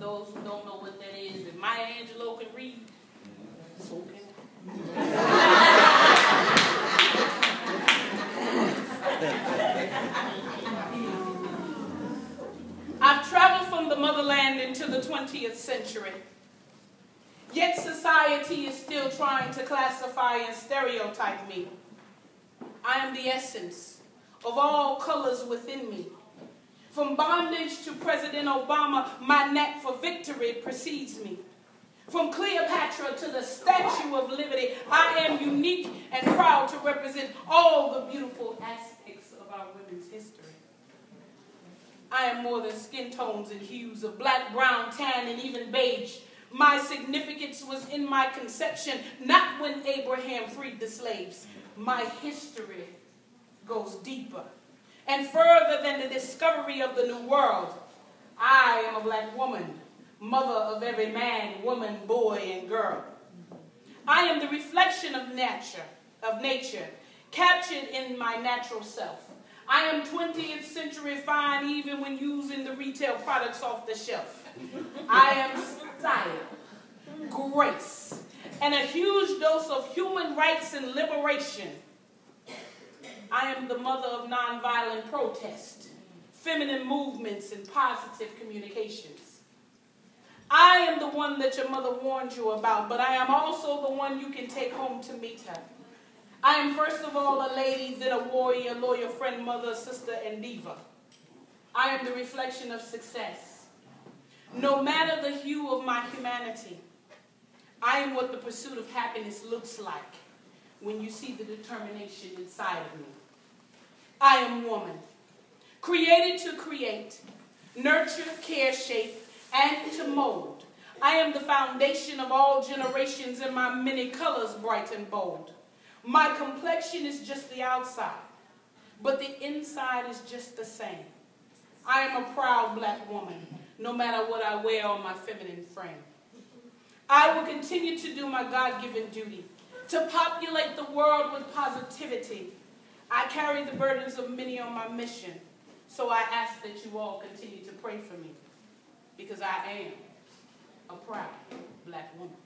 those who don't know what that is, if Maya Angelou can read, so can I've traveled from the motherland into the 20th century. Yet society is still trying to classify and stereotype me. I am the essence of all colors within me. From bondage to President Obama, my knack for victory precedes me. From Cleopatra to the Statue of Liberty, I am unique and proud to represent all the beautiful aspects of our women's history. I am more than skin tones and hues of black, brown, tan, and even beige. My significance was in my conception, not when Abraham freed the slaves. My history goes deeper and further than the discovery of the new world. I am a black woman, mother of every man, woman, boy, and girl. I am the reflection of nature, of nature, captured in my natural self. I am 20th century fine even when using the retail products off the shelf. I am style, grace, and a huge dose of human rights and liberation. I am the mother of nonviolent protest, feminine movements, and positive communications. I am the one that your mother warned you about, but I am also the one you can take home to meet her. I am first of all a lady, then a warrior, lawyer, friend, mother, sister, and diva. I am the reflection of success. No matter the hue of my humanity, I am what the pursuit of happiness looks like when you see the determination inside of me. I am woman, created to create, nurture, care, shape, and to mold. I am the foundation of all generations in my many colors bright and bold. My complexion is just the outside, but the inside is just the same. I am a proud black woman, no matter what I wear on my feminine frame. I will continue to do my God-given duty, to populate the world with positivity. I carry the burdens of many on my mission, so I ask that you all continue to pray for me, because I am a proud black woman.